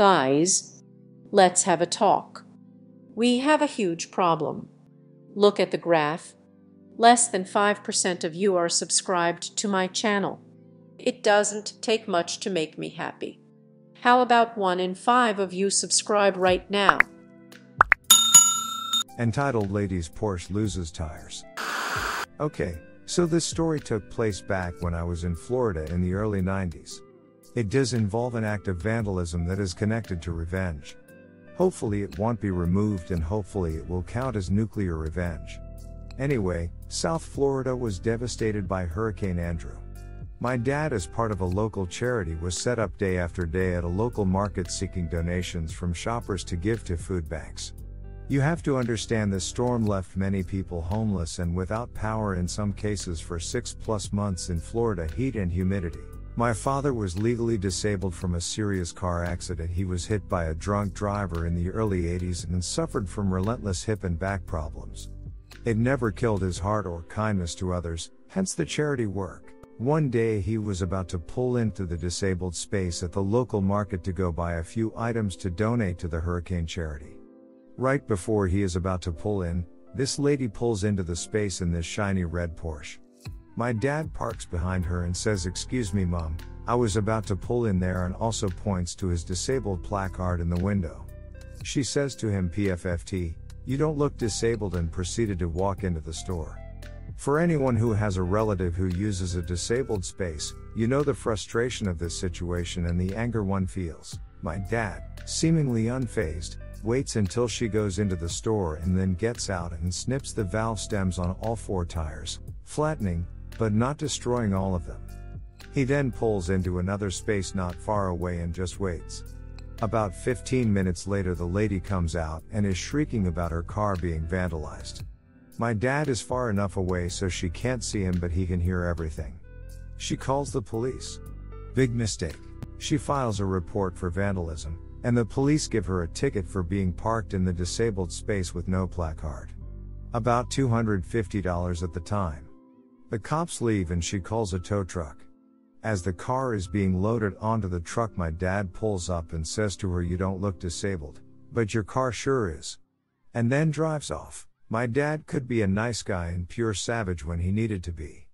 Guys, let's have a talk. We have a huge problem. Look at the graph. Less than 5% of you are subscribed to my channel. It doesn't take much to make me happy. How about one in five of you subscribe right now? Entitled Ladies Porsche Loses Tires. Okay, so this story took place back when I was in Florida in the early 90s. It does involve an act of vandalism that is connected to revenge. Hopefully, it won't be removed and hopefully, it will count as nuclear revenge. Anyway, South Florida was devastated by Hurricane Andrew. My dad, as part of a local charity, was set up day after day at a local market seeking donations from shoppers to give to food banks. You have to understand this storm left many people homeless and without power in some cases for six plus months in Florida heat and humidity. My father was legally disabled from a serious car accident. He was hit by a drunk driver in the early 80s and suffered from relentless hip and back problems. It never killed his heart or kindness to others, hence the charity work. One day he was about to pull into the disabled space at the local market to go buy a few items to donate to the hurricane charity. Right before he is about to pull in, this lady pulls into the space in this shiny red Porsche. My dad parks behind her and says, Excuse me, mom, I was about to pull in there and also points to his disabled placard in the window. She says to him, PFFT, you don't look disabled, and proceeded to walk into the store. For anyone who has a relative who uses a disabled space, you know the frustration of this situation and the anger one feels. My dad, seemingly unfazed, waits until she goes into the store and then gets out and snips the valve stems on all four tires, flattening, but not destroying all of them. He then pulls into another space not far away and just waits. About 15 minutes later, the lady comes out and is shrieking about her car being vandalized. My dad is far enough away so she can't see him, but he can hear everything. She calls the police. Big mistake. She files a report for vandalism, and the police give her a ticket for being parked in the disabled space with no placard. About $250 at the time. The cops leave and she calls a tow truck. As the car is being loaded onto the truck, my dad pulls up and says to her, You don't look disabled, but your car sure is. And then drives off. My dad could be a nice guy and pure savage when he needed to be.